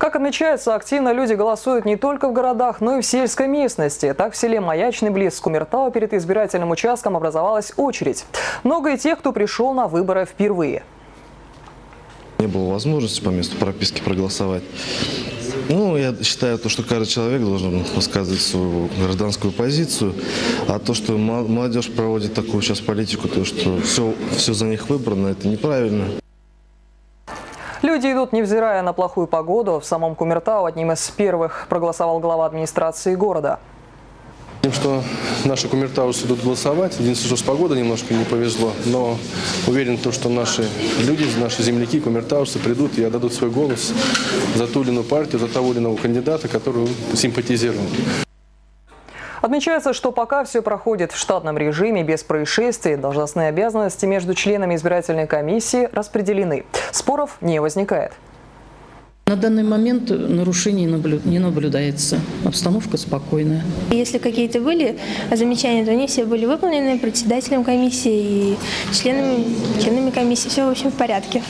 Как отмечается, активно люди голосуют не только в городах, но и в сельской местности. Так в селе Маячный близ Кумертау перед избирательным участком образовалась очередь. Много и тех, кто пришел на выборы впервые. Не было возможности по месту прописки проголосовать. Ну, я считаю, то, что каждый человек должен высказывать свою гражданскую позицию. А то, что мо- молодежь проводит такую сейчас политику, то, что все, все за них выбрано, это неправильно. Люди идут, невзирая на плохую погоду. В самом Кумертау одним из первых проголосовал глава администрации города. Тем, что наши кумертаусы идут голосовать. Единственное, что с погодой немножко не повезло. Но уверен в том, что наши люди, наши земляки, кумертаусы придут и отдадут свой голос за ту или иную партию, за того или иного кандидата, которую симпатизируют. Отмечается, что пока все проходит в штатном режиме, без происшествий, должностные обязанности между членами избирательной комиссии распределены. Споров не возникает. На данный момент нарушений не наблюдается. Обстановка спокойная. Если какие-то были замечания, то они все были выполнены председателем комиссии и членами, членами комиссии. Все, в общем, в порядке.